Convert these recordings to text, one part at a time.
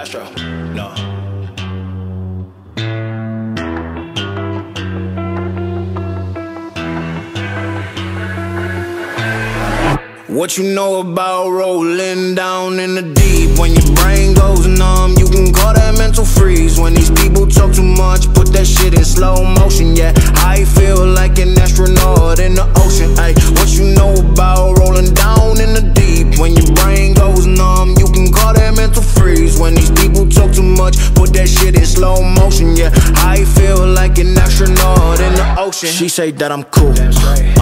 Astro, What you know about rolling down in the deep? When your brain goes numb, you can call that mental freeze. When these people talk too much, put that shit in slow motion. Yeah, I feel like an astronaut in the ocean. Ay, what you know about rolling down in the deep? When your brain goes numb, you can call that mental freeze. When these people talk too much, put that shit in slow motion. Yeah, I feel like an astronaut in the ocean. She say that I'm cool. I'm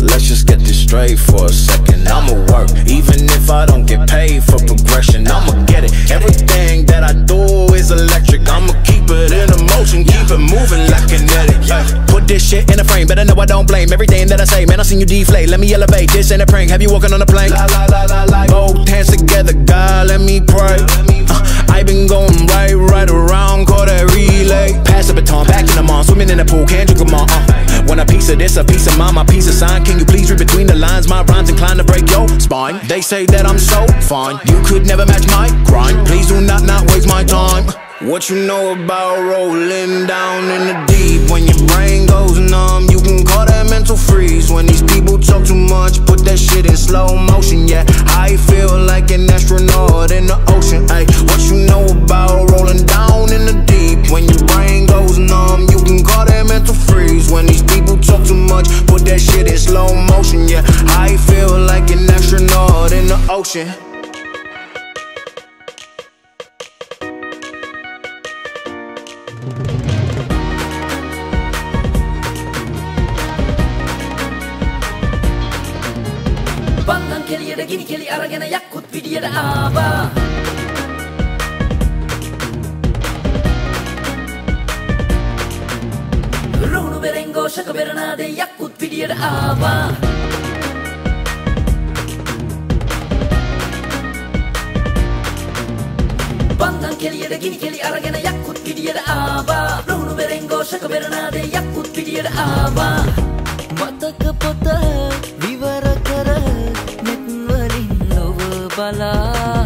Let's just get this straight for a second. I'ma work, even if I don't get paid for progression. I'ma get it. Everything that I do is electric. I'ma keep it in a motion, keep it moving like kinetic. Put this shit in a frame, better know I don't blame everything that I say. Man, I seen you deflate. Let me elevate. This ain't a prank. Have you walking on a plane? La, la, la, la, la. Both hands together, God, let me pray. Uh, I been going right, right around, call that relay. Pass the baton, back in the mall, swimming in the pool, can't drink them all. Uh. Want a piece of this, a piece of mine, my piece of sign. Can you please read between the lines? My rhymes inclined to break your spine. They say that I'm so fine, you could never match my grind. Please do not not waste my time. What you know about rolling down in the deep? When your brain goes numb, you can call that mental freeze. When these people talk too much, put that shit in slow motion. Yeah, I feel like an astronaut in the ocean. Ay, what you know about rolling down in the deep? When your in කෙලියට ගිනි කෙලි අරගෙන යක්කුත් පිටියට ආවා. රුණු බෙරෙන් ഘോഷක බෙරනාදේ යක්කුත් පිටියට ආවා. මතක පොත විවර කර නෙත්වලින් ලොව බලා.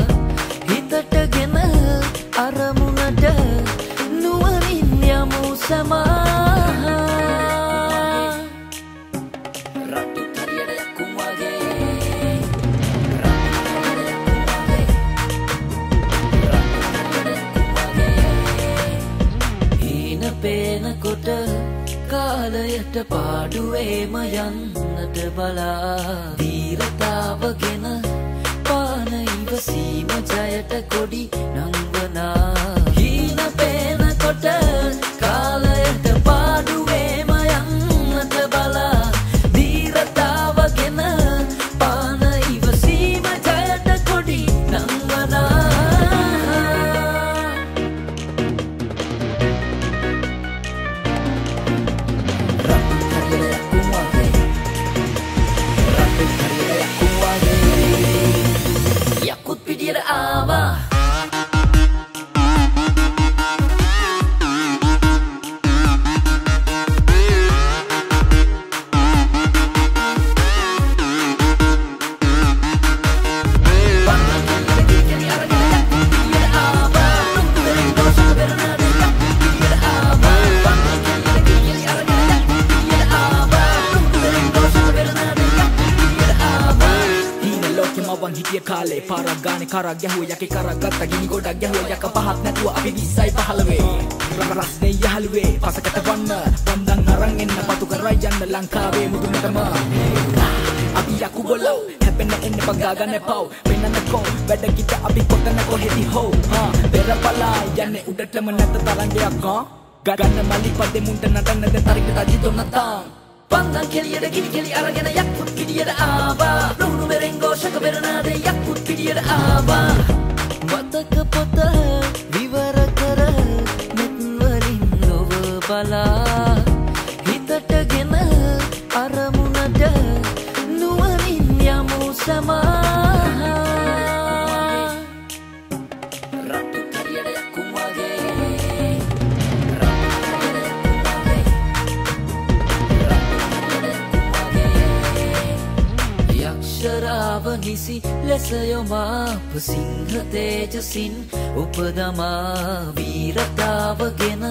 කාලයට පාඩුවේම යන්නට බලා. දීරතාවගෙන පාන ඉවසීම ජයට කොඩි නංවනා. කරක් ගැහුව යකේ කරක් ගත්ත ගිනි ගොඩක් ගැහුව යක පහක් නැතුව අපි 20යි 15 රස්නේ යහළුවේ පසකට වන්න වන්දන් අරන් එන්න පතු කරයි යන්න ලංකාවේ මුදුනටම අපි යකු ගොල්ලෝ හැපෙන්න එන්න පගාගන්න පව් වෙනන්න කෝ වැඩ කිට අපි කොතන කොහෙදි හෝ හා පෙරපලා යන්නේ උඩටම නැත තරංගයක් හා ගන්න මල්ලි පදේ මුන්ට නටන්න දැන් තරංග තජි තොන්නතාන් පන්දන් කෙලියට ගිනි කෙලි අරගෙන යක්කුත් පිටියට ආවා. රුණු බෙරෙන් ഘോഷක බෙරනාදේ යක්කුත් පිටියට ආවා. මතක පොත විවර කර නෙත්වලින් ලොව බලා. හිතටගෙන අරමුණට නුවනින් යමු සමා. ගිසි ලෙස යොමා පුසිංහතේජසින් උපදමා වීරතාව ගෙන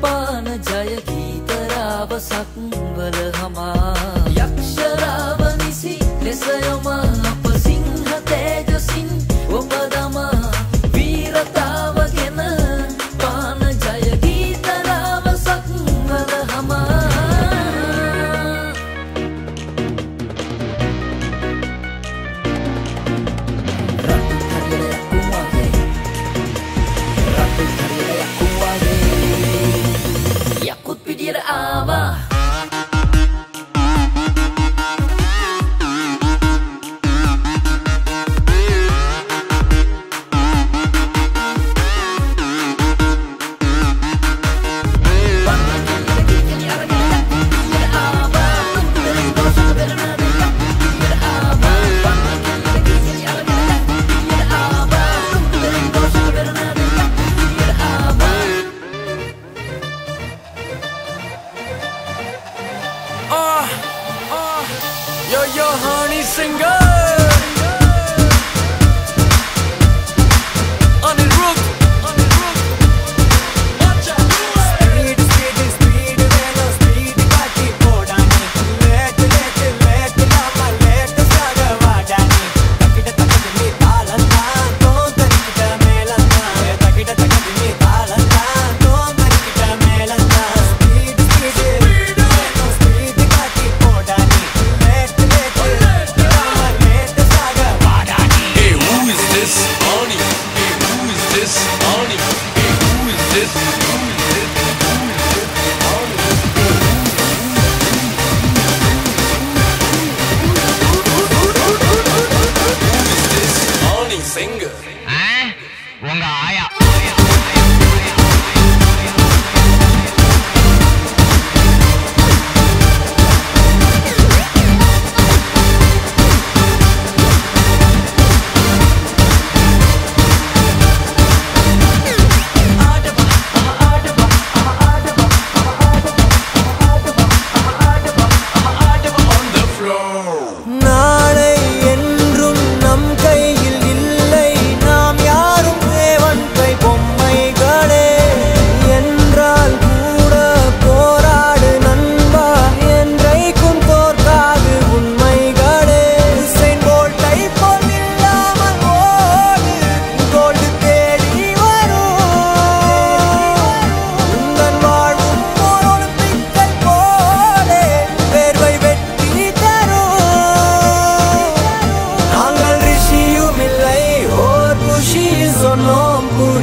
පාන ජය ගීතරාව සක්වල හමා යක්ෂරාව නිසි ලෙස යොමා singer Anirudh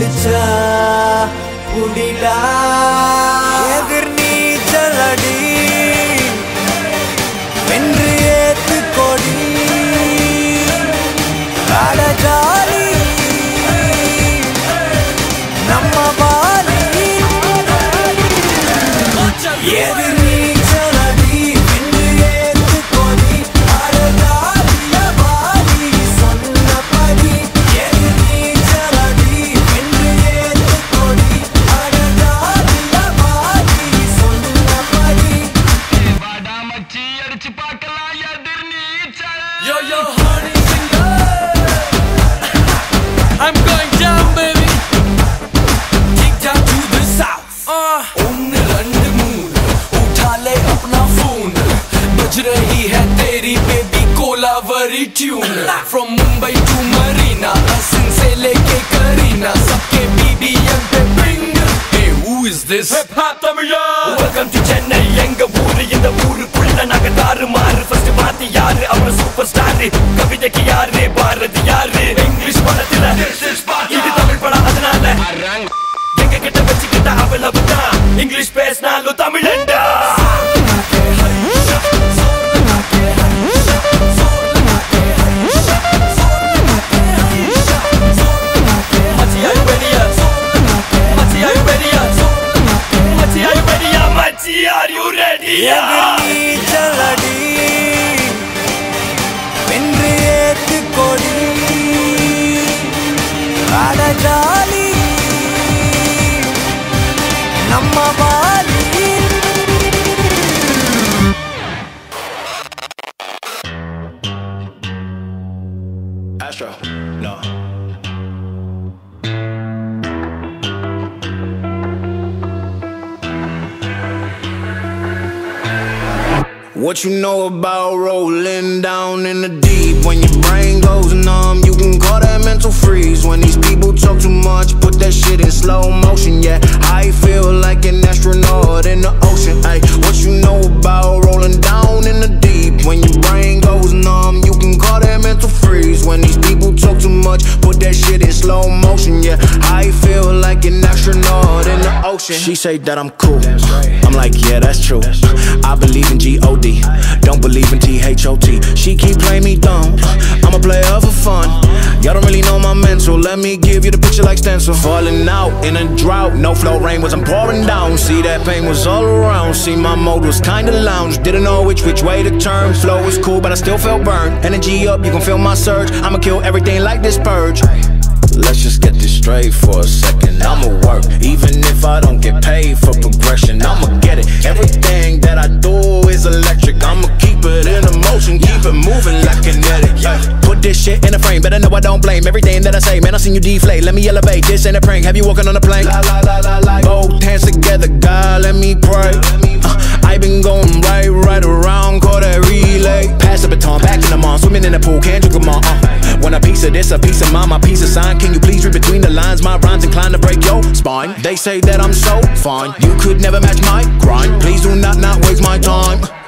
சொன்னோம் குடிச்சா yo, yo, honey singer. I'm going down, baby. Take down to the south. Uh. लंड मून उठा ले अपना फ़ोन बज रही है तेरी baby Kolaveri tune from Mumbai to Marina Hasan से लेके करीना सबके बीबीएम पे ping Hey, who is this? Hip Hop Welcome to Chennai, எங்க ஊரு இந்த ஊரு ஊருக்குள்ள நாங்க தாறு மாறு. ஃபர்ஸ்ட் மாத்தி யாரு? அவர் சூப்பர் ஸ்டார் கவிதைக்கு யாரு? பாரதி யாரு? இங்கிலீஷ் படத்துல. இது தமிழ் படம் அதனால. எங்க கிட்ட வச்சுக்கிட்ட அவ்வளவு Astro, no. What you know about rolling down in the deep? When your brain goes numb, you can call that mental freeze. When these people talk too much, put that shit in slow motion. Yeah, I feel like an astronaut in the ocean. Ay, what you know about rolling down in the deep? When your brain goes numb, you can call that mental freeze. When these people talk too much, put that shit in slow motion. Yeah, I feel like an astronaut in the ocean. She say that I'm cool. I'm like, yeah, that's true. I believe in G-O-D, don't believe in T-H-O-T. She keep playing me dumb. I'm a player for fun. Y'all don't really know my mental. Let me give you the picture like stencil. Falling out in a drought. No flow rain wasn't pouring down. See that pain was all around. See my mode was kinda lounge. Didn't know which which way to turn. Flow was cool, but I still felt burned. Energy up, you can feel my surge. I'ma kill everything like this purge. Let's just get this straight for a second progression. I'ma work, even if I don't get paid for progression. I'ma get it. Everything that I do is electric. I'ma keep it in a motion, keep it moving like kinetic. Yeah. Put this shit in a frame, better know I don't blame everything that I say. Man, I seen you deflate. Let me elevate. This ain't a prank. Have you walking on a plane? La, la, la, la, la. Both hands together, God, let me pray. Uh, I been going right, right around, call that relay. Pass the baton, back in the mall, swimming in the pool, can't drink them all. Uh. Want a piece of this, a piece of mine, my piece of sign. Can you please read between the lines? My rhymes inclined to break your spine. They say that I'm so fine, you could never match my grind. Please do not not waste my time.